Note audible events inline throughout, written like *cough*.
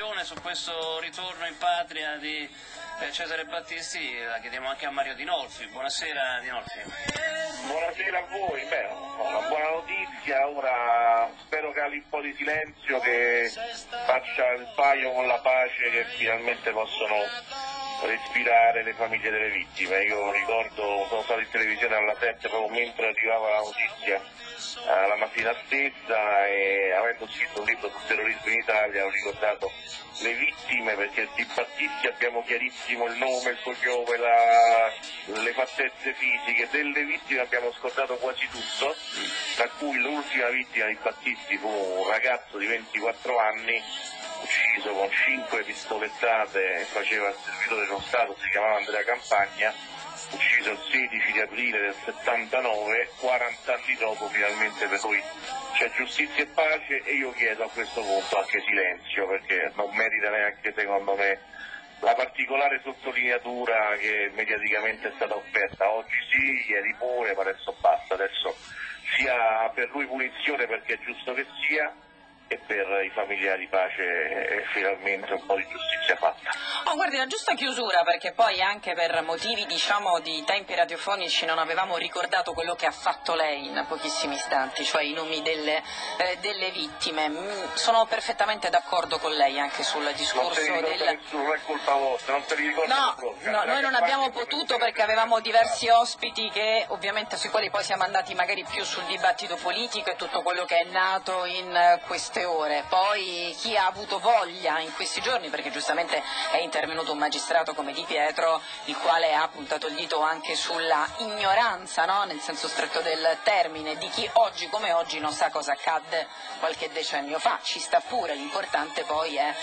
Su questo ritorno in patria di eh, Cesare Battisti la chiediamo anche a Mario Dinolfi. Buonasera Dinolfi. Buonasera a voi, Beh, una buona notizia, ora spero cali un po' di silenzio, che faccia il paio con la pace che finalmente possono respirare le famiglie delle vittime. Io ricordo, sono stato in televisione alla 7 proprio mentre arrivava la notizia eh, la mattina stessa e avendo scritto un libro sul terrorismo in Italia ho ricordato le vittime perché di Battisti abbiamo chiarissimo il nome, il cognome, la, le fattezze fisiche, delle vittime abbiamo scordato quasi tutto, tra cui l'ultima vittima di Battisti fu un ragazzo di 24 anni ucciso con 5 pistolettate, faceva il servitore dello Stato, si chiamava Andrea Campagna ucciso il 16 di aprile del 79, 40 anni dopo finalmente per lui c'è giustizia e pace e io chiedo a questo punto anche silenzio perché non merita neanche secondo me la particolare sottolineatura che mediaticamente è stata offerta. Oggi sì, ieri pure, ma adesso basta, adesso sia per lui punizione perché è giusto che sia e per i familiari pace e finalmente un po' di giustizia fatta. Oh, guardi, la giusta chiusura, perché poi anche per motivi diciamo, di tempi radiofonici non avevamo ricordato quello che ha fatto lei in pochissimi istanti, cioè i nomi delle, eh, delle vittime. Mm, sono perfettamente d'accordo con lei anche sul discorso non del... Nessuno, non è colpa vostra, non te li ricordo No, no noi non abbiamo potuto perché avevamo diversi ospiti che ovviamente sui quali poi siamo andati magari più sul dibattito politico e tutto quello che è nato in eh, queste queste ore. Poi chi ha avuto voglia in questi giorni, perché giustamente è intervenuto un magistrato come Di Pietro, il quale ha puntato il dito anche sulla ignoranza, no? nel senso stretto del termine, di chi oggi come oggi non sa cosa accadde qualche decennio fa. Ci sta pure, l'importante poi è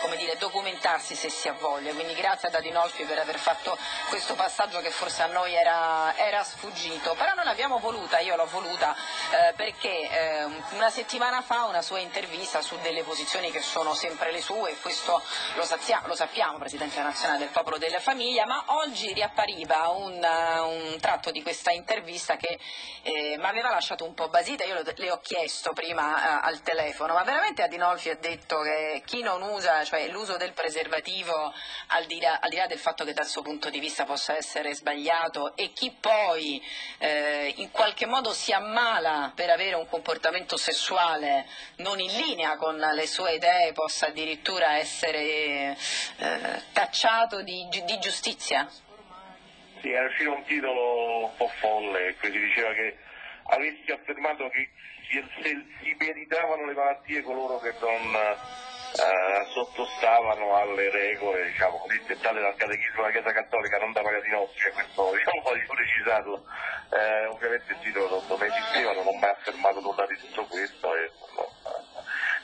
eh, dire, documentarsi se si ha voglia. Quindi grazie ad Adinolfi per aver fatto questo passaggio che forse a noi era, era sfuggito. Però non l'abbiamo voluta, io l'ho voluta eh, perché eh, una settimana fa una sua intervista intervista su delle posizioni che sono sempre le sue, questo lo, sazia, lo sappiamo, Presidente nazionale del Popolo della Famiglia, ma oggi riappariva un, un tratto di questa intervista che eh, mi aveva lasciato un po' basita, io le ho chiesto prima eh, al telefono, ma veramente Adinolfi ha detto che chi non usa, cioè l'uso del preservativo, al di, là, al di là del fatto che dal suo punto di vista possa essere sbagliato, e chi poi eh, in qualche modo si ammala per avere un comportamento sessuale non in linea con le sue idee possa addirittura essere eh, tacciato di, di, giustizia? Sì, era uscito un titolo un po' folle, che diceva che avessi affermato che si, si meritavano le malattie coloro che non eh, sottostavano alle regole diciamo, dettate dal catechismo della Chiesa Cattolica, non da Pagatinotti, cioè questo *laughs* diciamo, poi precisato, eh, ovviamente il titolo non esisteva, non ho mai affermato nulla di tutto questo. E, no,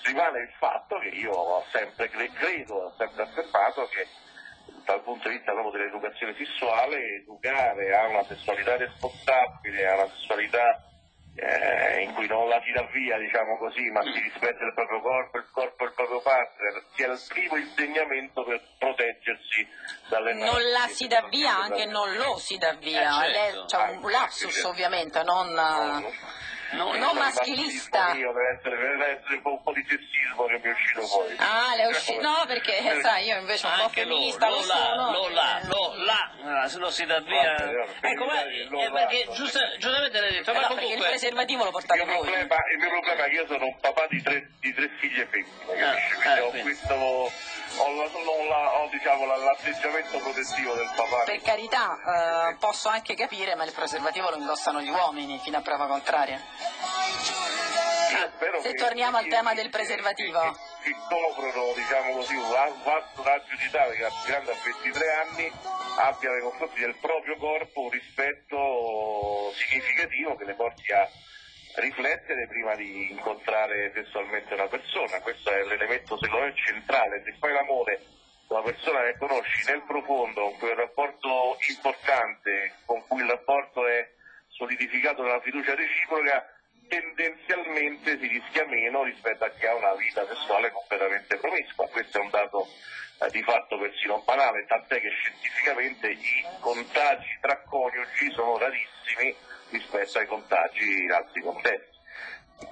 rimane il fatto che io ho sempre credo, ho sempre affermato che dal punto di vista proprio dell'educazione sessuale, educare a una sessualità responsabile, a una sessualità eh, in cui non la si dà via, diciamo così, ma si rispetta il proprio corpo, il corpo il proprio partner, sia il primo insegnamento per proteggersi dalle Non la si dà via, anche non lo si dà via, eh, certo. c'è un lapsus ovviamente, non... No, no No, non maschilista. Io deve essere, deve essere un po' di sessismo che mi è uscito fuori. Ah, le è uscito. No, perché eh, sai, io invece un po' femminista lo, lo, lo sono. Lo là, lo là, se lo si dà via. Ecco, ma è perché comunque il preservativo lo portate voi. Problema, il mio problema è che io sono un papà di tre, di tre figlie femmine, ah, eh, ho questo ho, la, ho, la, ho diciamo, l'atteggiamento protettivo del papà. Per carità, eh, posso anche capire, ma il preservativo lo indossano gli uomini fino a prova contraria. Se torniamo al tema del preservativo. Che, coprono, diciamo così, un vasto raggio di età che aspirando a 23 anni abbia nei confronti del proprio corpo un rispetto significativo che le porti a riflettere prima di incontrare sessualmente una persona, questo è l'elemento secondo me centrale, se fai l'amore con una persona che conosci nel profondo, con quel rapporto importante, con cui il rapporto è solidificato nella fiducia reciproca, tendenzialmente si rischia meno rispetto a chi ha una vita sessuale completamente promiscua. Questo è un dato eh, di fatto persino banale, tant'è che scientificamente i contagi tra coniugi sono rarissimi rispetto ai contagi in altri contesti.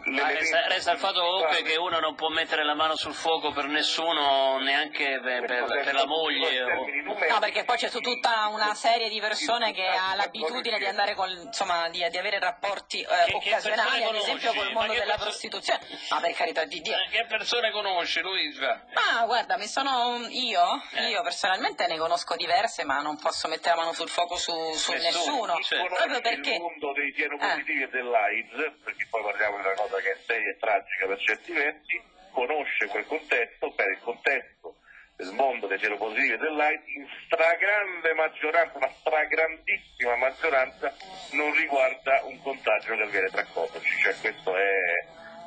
Ma resta, resta, il fatto comunque che uno non può mettere la mano sul fuoco per nessuno, neanche per, per, per la moglie. O... No, perché poi c'è tutta una serie di persone che ha l'abitudine di andare con, insomma, di, di avere rapporti eh, occasionali, ad esempio col mondo della perso- prostituzione. Ma per carità di Dio. Che persone conosci, Luisa? Ma guarda, mi sono io, eh. io personalmente ne conosco diverse, ma non posso mettere la mano sul fuoco su, su nessuno. nessuno. Cioè, proprio perché. Il mondo dei sieropositivi eh. e dell'AIDS, perché poi parliamo una cosa che è seria e tragica per certi versi, conosce quel contesto, per il contesto del mondo dei sieropositivi e dell'AIDS, in stragrande maggioranza, una stragrandissima maggioranza, non riguarda un contagio che avviene tra comici, cioè questo è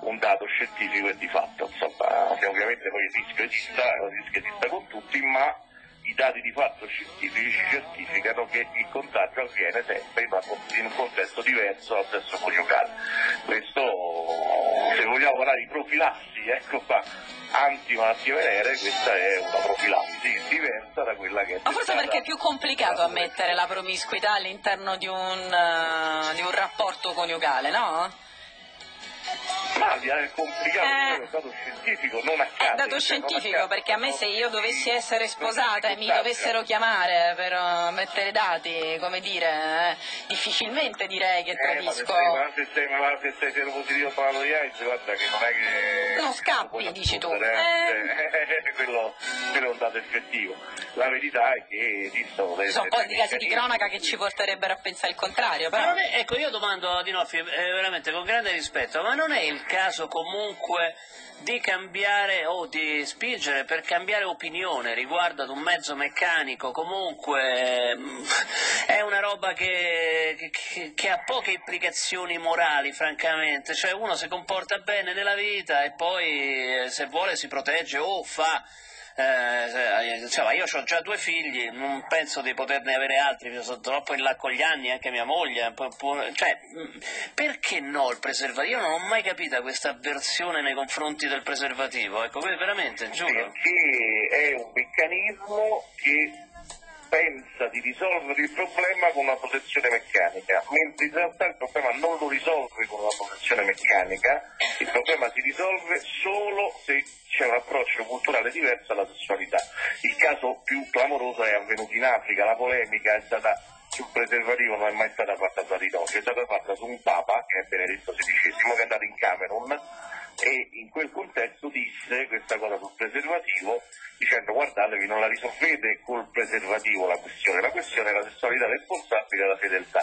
un dato scientifico e di fatto, insomma, che ovviamente poi il rischio esista, il rischio esista con tutti, ma i dati di fatto scientifici certificano che il contagio avviene sempre in un contesto diverso dal sesso coniugale. Questo, se vogliamo parlare di profilassi, ecco qua, antimalattie venere, questa è una profilassi diversa da quella che è Ma forse perché è più complicato ammettere la promiscuità all'interno di un, uh, di un rapporto coniugale, no? Italia è complicato, eh, è un dato scientifico, non a caso. È dato scientifico perché a me se io dovessi essere sposata e mi dovessero chiamare per uh, mettere dati, come dire, eh, difficilmente direi che tradisco. Eh, ma se sei, ma se sei seropositivo parlando di AIDS, guarda che non è che... Non scappi, dici tu. Eh. eh. *laughs* quello, quello, è un dato effettivo. La verità è che esistono delle... Sono un po' di casi di cronaca che ci porterebbero a pensare il contrario, però... Ecco, io domando a Dinolfi, eh, veramente con grande rispetto, ma non è il caso comunque di cambiare o di spingere per cambiare opinione riguardo ad un mezzo meccanico, comunque mm, è una roba che, che, che, ha poche implicazioni morali, francamente, cioè uno si comporta bene nella vita e poi eh, se vuole si protegge o fa eh, insomma, io ho già due figli, non penso di poterne avere altri, sono troppo in là con gli anni, anche mia moglie, cioè, perché no il preservativo? Io non ho mai capito questa avversione nei confronti del preservativo, ecco, veramente, giuro. Perché è un meccanismo che pensa di risolvere il problema con una protezione meccanica, mentre in realtà il problema non lo risolve con una protezione meccanica, il problema si risolve solo se c'è un approccio culturale diverso alla sessualità. Il caso più clamoroso è avvenuto in Africa, la polemica è stata sul preservativo non è mai stata fatta di noi, è stata fatta su un papa, che è Benedetto XVI, che è andato in Camerun e in quel contesto disse questa cosa sul preservativo dicendo guardatevi non la risolvete col preservativo la questione, la questione è la sessualità responsabile della fedeltà.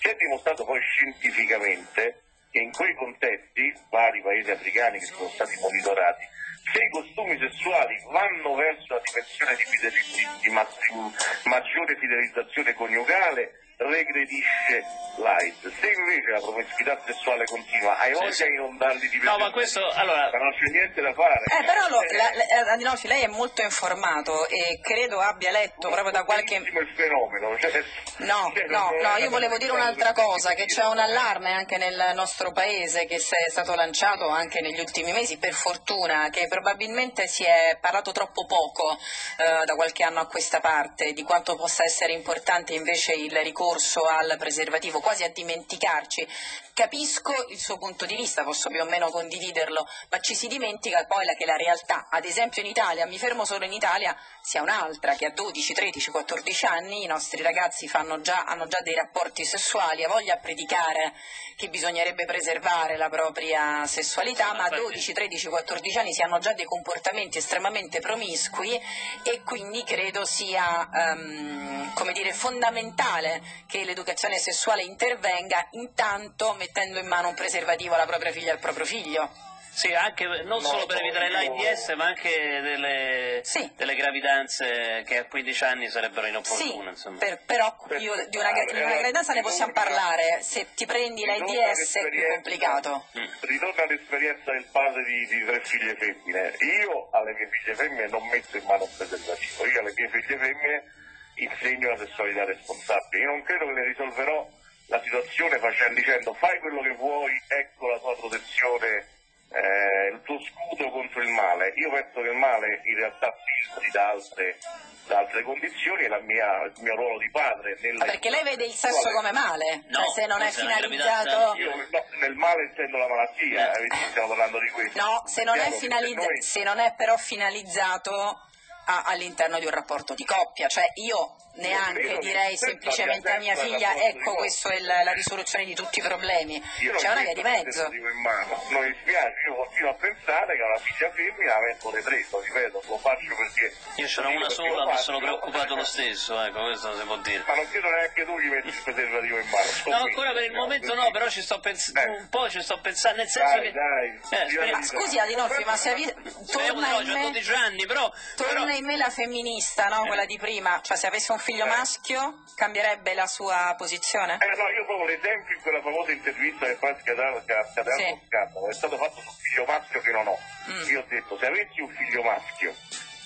Si è dimostrato poi scientificamente che in quei contesti, vari paesi africani che sono stati monitorati, se i costumi sessuali vanno verso la dimensione di, fidelizz- di maggiore fidelizzazione coniugale, regredisce l'AIDS. Se invece la promiscuità sessuale continua, hai voglia sì, sì. di inondarli di No, ma questo, allora... Ma non c'è niente da fare. Eh, però lo, la, la, Adinolfi, lei è molto informato e credo abbia letto ma proprio da qualche... il fenomeno. Cioè, no, *laughs* cioè, no, no, io volevo dire un'altra cosa, che c'è un allarme anche nel nostro paese che è stato lanciato anche negli ultimi mesi, per fortuna, che probabilmente si è parlato troppo poco eh, da qualche anno a questa parte di quanto possa essere importante invece il ricorso ricorso al preservativo, quasi a dimenticarci. Capisco il suo punto di vista, posso più o meno condividerlo, ma ci si dimentica poi che la realtà, ad esempio in Italia, mi fermo solo in Italia, sia un'altra, che a 12, 13, 14 anni i nostri ragazzi già, hanno già dei rapporti sessuali, ha voglia a predicare che bisognerebbe preservare la propria sessualità, ma a 12, 13, 14 anni si hanno già dei comportamenti estremamente promiscui e quindi credo sia um, dire, fondamentale che l'educazione sessuale intervenga intanto mettendo in mano un preservativo alla propria figlia e al proprio figlio. Sì, anche, non solo per evitare l'AIDS, ma anche delle, sì. delle, gravidanze che a 15 anni sarebbero inopportune. Sì, per, però io di una, di una, gravidanza ne possiamo parlare, se ti prendi l'AIDS è più complicato. Ritorna all'esperienza del padre di, di, tre figlie femmine. Io alle mie figlie femmine non metto in mano un preservativo, io alle mie figlie femmine insegno la sessualità responsabile. Io non credo che ne risolverò la situazione facendo, dicendo fai quello che vuoi, ecco la tua protezione, eh, il tuo scudo contro il male. Io penso che il male in realtà filtri da altre da altre condizioni e mia, il mio ruolo di padre. Nella... Perché lei vede il sesso come male? No, cioè se non è finalizzato... Io no, nel male intendo la malattia, eh. stiamo parlando di questo. No, se non, è, finalizza... noi... se non è però finalizzato all'interno di un rapporto di coppia, cioè io neanche direi semplicemente a mia figlia ecco questa è la, la, risoluzione di tutti i problemi, c'è una via di mezzo. Non mi spiace, io continuo a pensare che una figlia femmina avendo le tre, lo ripeto, lo faccio perché... Io ce n'ho una sola, ma sono preoccupato lo stesso, ecco, questo si può dire. Ma non credo neanche tu gli metti il preservativo in mano. No, ancora per il momento no, però ci sto pensando, eh. un po' ci sto pensando, nel senso dai, che... Dai, eh, ma scusi Adinolfi, ma se avete... Torna in me... 12 anni, però... Torna però... in me la femminista, no? Quella di prima, cioè se avesse un figlio eh. maschio cambierebbe la sua posizione? Eh no, io proprio l'esempio in quella famosa intervista che poi scadeva sì. scandalo, è stato fatto sul figlio maschio che non ho. Mm. Io ho detto se avessi un figlio maschio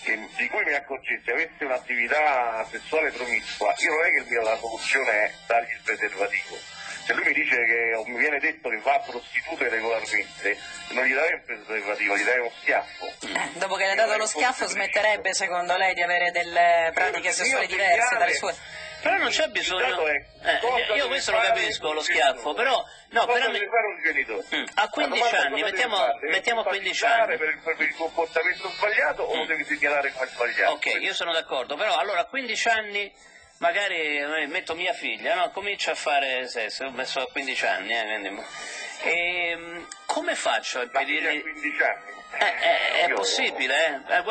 che, di cui mi accorgessi avesse un'attività sessuale promiscua, io non è che la soluzione è dargli il preservativo. Se lui mi dice che o mi viene detto che va a prostitute regolarmente, non gli darei un preservativo, gli darei uno schiaffo. Eh, dopo che le ha dato lo schiaffo smetterebbe secondo lei di avere delle pratiche sessuali diverse dalle sue? Però non c'è bisogno. Eh, io questo lo capisco, lo schiaffo, però. No, un genitore. Mm, a 15 anni, mettiamo, mettiamo a 15 anni. Per il, per il comportamento sbagliato mm. o lo devi segnalare come sbagliato? Ok, io sono d'accordo, però allora a 15 anni magari eh, metto mia figlia, no? comincio a fare sesso, ho messo a 15 anni, eh, quindi... e, come faccio a impedire... A 15 anni? Eh, eh, è possibile, eh.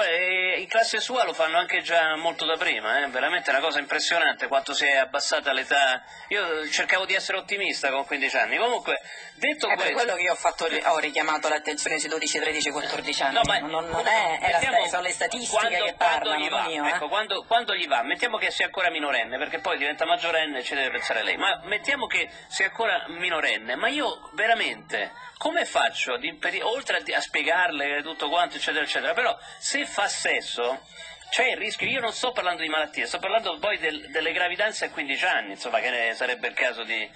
eh in classe sua lo fanno anche già molto da prima, eh. veramente è una cosa impressionante quanto si è abbassata l'età. Io cercavo di essere ottimista con 15 anni, comunque detto è questo... per quello che io ho, fatto, ho richiamato l'attenzione sui 12, 13, 14 anni, no, ma, non, non è, è la, sono le statistiche quando, che parlano, va, io, ecco, quando, quando, gli va, mettiamo che sia ancora minorenne, perché poi diventa maggiorenne e ci deve pensare lei, ma mettiamo che sia ancora minorenne, ma io veramente come faccio, di, oltre a, a spiegarle tutto quanto, eccetera, eccetera, però se fa sesso c'è il rischio, io non sto parlando di malattie, sto parlando poi del, delle gravidanze a 15 anni, insomma, che sarebbe il caso di,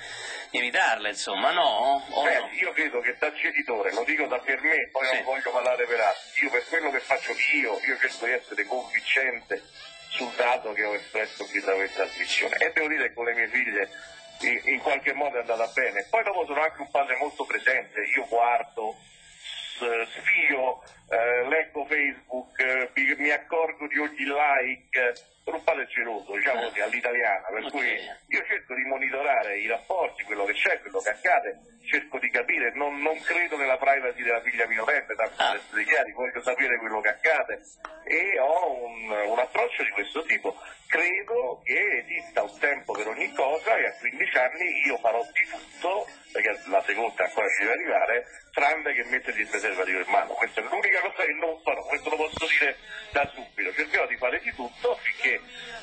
di evitarle, insomma, no? Beh, no? Io credo che da genitore, lo dico da per me, poi sì. non voglio parlare per altri, io per quello che faccio io, io cerco di essere convincente sul dato che ho espresso qui da questa trasmissione e devo dire che con le mie figlie in qualche modo è andata bene. Poi dopo sono anche un padre molto presente, io guardo, sfio, eh, leggo Facebook, eh, mi accorgo di ogni like, un padre geloso, diciamo così, all'italiana, per cui io cerco di monitorare i rapporti, quello che c'è, quello che accade, cerco di capire, non, non credo nella privacy della figlia minorenne, tanto per essere chiari, voglio sapere quello che accade e ho un, un approccio di questo tipo credo che esista un tempo per ogni cosa e a 15 anni io farò di tutto, perché la seconda ancora ci deve arrivare, tranne che mettergli il preservativo in mano. Questa è l'unica cosa che non farò, questo lo posso dire da subito. Cercherò di fare di tutto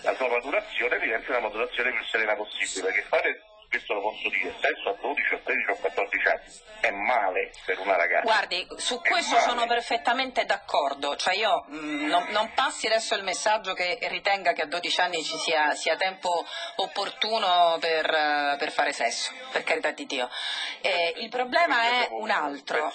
la sua maturazione diventi una maturazione più serena possibile, perché fare questo lo posso dire, sesso a 12, a 13 o 14 anni è male per una ragazza. Guardi, su questo sono perfettamente d'accordo, cioè io mh, mm, non, non, passi adesso il messaggio che ritenga che a 12 anni ci sia, sia tempo opportuno per, uh, per, fare sesso, per carità di Dio. Eh, il problema è un altro.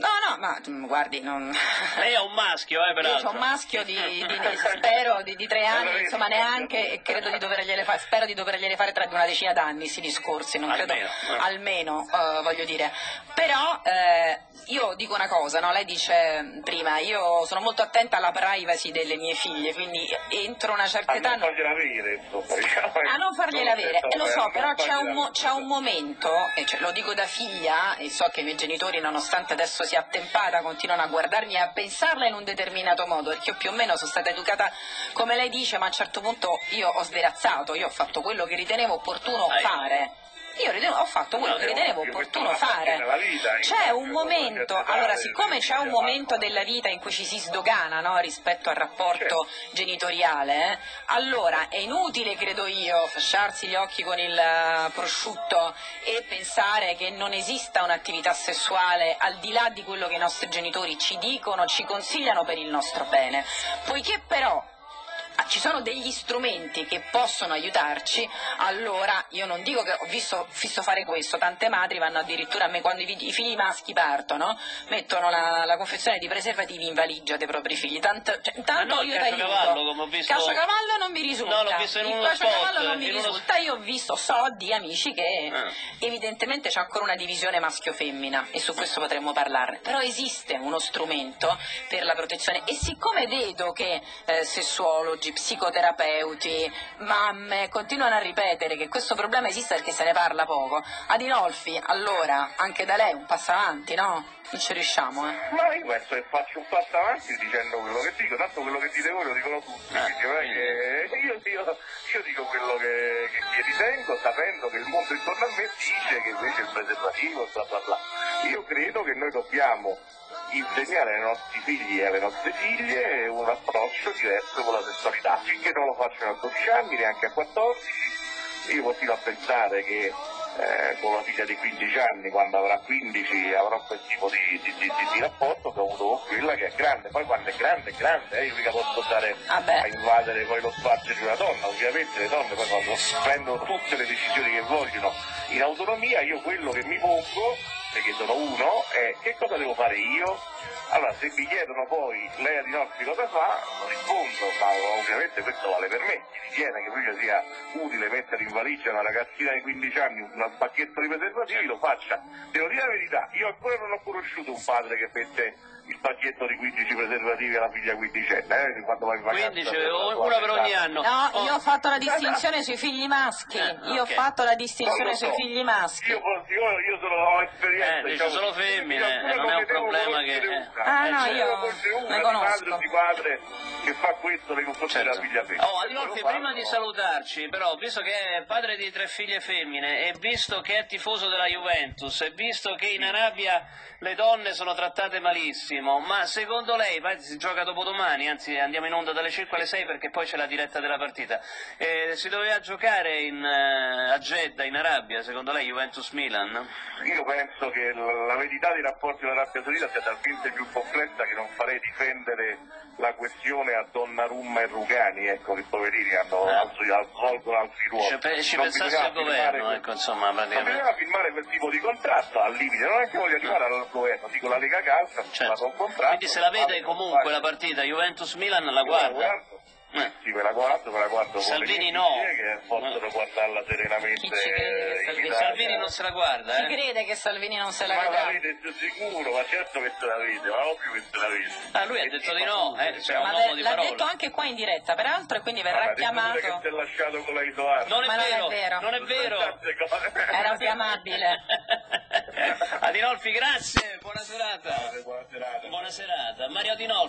No, no, ma guardi, non... Lei *laughs* è un maschio, eh, peraltro. Io sono un maschio di, di, di *laughs* spero, di, di, tre anni, insomma neanche, e credo di dovergliele fare, spero di dovergliele fare tra una decina d'anni, questi discorsi, non almeno, credo, eh. almeno, uh, voglio dire. Però eh, io dico una cosa, no? lei dice prima, io sono molto attenta alla privacy delle mie figlie, quindi entro una certa età... A non fargliela avere, insomma, diciamo, A non fargliela avere, e lo so, però c'è un, mo- c'è un, momento, e cioè, lo dico da figlia, e so che i miei genitori, nonostante adesso sia attempata, continuano a guardarmi e a pensarla in un determinato modo, perché io più o meno sono stata educata come lei dice, ma a un certo punto io ho sverazzato, io ho fatto quello che ritenevo opportuno fare. Io ritenevo, ho fatto quello che ritenevo opportuno fare. C'è un momento, allora siccome c'è un momento della vita in cui ci si sdogana no, rispetto al rapporto genitoriale, eh, allora è inutile, credo io, fasciarsi gli occhi con il uh, prosciutto e pensare che non esista un'attività sessuale al di là di quello che i nostri genitori ci dicono, ci consigliano per il nostro bene. Poiché però ci sono degli strumenti che possono aiutarci, allora io non dico che ho visto, visto fare questo, tante madri vanno addirittura a me quando i, i figli maschi partono, mettono la, la, confezione di preservativi in valigia dei propri figli, tanto, cioè, tanto no, io. Cavallo, come ho visto... Cascavallo non mi risulta, no, l'ho visto in il uno cascacavallo non mi in risulta, uno... io ho visto, so di amici che ah. evidentemente c'è ancora una divisione maschio-femmina e su questo potremmo parlarne, però esiste uno strumento per la protezione e siccome vedo che eh, sessuologi, psicoterapeuti, mamme continuano a ripetere che questo problema esiste perché se ne parla poco, Adinolfi allora anche da lei un passo avanti, no? Non ci riusciamo, eh? Ma io penso che faccio un passo avanti dicendo quello che dico, tanto quello che dite voi lo dicono tutti, Ah, quindi che io, io, io dico quello che, che, che ritengo sapendo che il mondo intorno a me dice che invece il preservativo bla bla bla. Io credo che noi dobbiamo insegnare ai nostri figli e alle nostre figlie un approccio diverso con la sessualità, finché non lo facciano a 12 anni, neanche a 14, io continuo a pensare che eh, con la figlia di 15 anni, quando avrà 15 avrò quel tipo di, di, di, di rapporto che ho avuto con quella che è grande, poi quando è grande è grande, eh, io mica posso stare Ah a invadere poi lo spazio di una donna, ovviamente le donne poi quando prendono tutte le decisioni che vogliono in autonomia, io quello che mi pongo, perché sono uno, è che cosa devo fare io? Allora se mi chiedono poi lei a Dinozzi cosa fa, rispondo, ma ovviamente questo vale per me, mi ritiene che invece sia utile mettere in valigia una ragazzina di 15 anni un pacchetto di preservativi, lo faccia. Devo dire la verità, io ancora non ho conosciuto un padre che mette il pacchetto di 15 preservativi alla figlia quindicenne, eh, quando va in vacanza. 15, per- una per ogni anno. No, Oh, io ho fatto la distinzione sui figli maschi, Eh, io ho fatto la distinzione so. sui figli maschi. Io, io, io sono, ho esperienza. Eh, dice diciamo, solo femmine, eh, non è un problema che- una. Ah, no, Eh, io ne conosco. di padre che fa questo nei confronti Certo. della figlia femmina. Oh, Adinolfi, prima di salutarci, però, visto che è padre di tre figlie femmine e visto che è tifoso della Juventus e visto che in Arabia le donne sono trattate malissimo, ma secondo lei, si gioca dopodomani, anzi andiamo in onda dalle 5 alle 6 perché poi c'è la diretta della partita, eh, si doveva giocare in, eh, a Jeddah in Arabia, secondo lei Juventus-Milan? Io penso che la verità dei rapporti con l'Arabia Saudita sia talmente più complessa che non farei difendere la questione a Donnarumma e Rugani, ecco, che poverini hanno, Eh. altri- svolgono altri ruoli. Ci, pe- ci Non pensasse bisognava il governo, quel- ecco, insomma, Non praticamente. bisognava firmare quel tipo di contratto al limite, non è che voglio arrivare al governo, dico la Lega Calcio, Certo. un contratto. Quindi se la vede comunque fate- la partita Juventus-Milan la guarda? Eh. Sì, me la guardo, me la guardo con Salvini no. che possono Eh. guardarla serenamente Chi ci crede, in Salvini? Salvini non se la guarda, Chi eh? crede che Salvini non se la Ma la vede sicuro, ma certo che se la vede, ma ovvio che se la vede. Ah, lui ha detto di no, eh, cioè, Ma uomo di l'ha parole. detto anche qua in diretta, peraltro, e quindi verrà Ma chiamato. che si è lasciato con la Isoardo. Non è, Ma non è vero, non è vero. Era chiamabile. *laughs* Adinolfi, grazie, buona serata. Buona serata. Buona serata. Mario Adinolfi.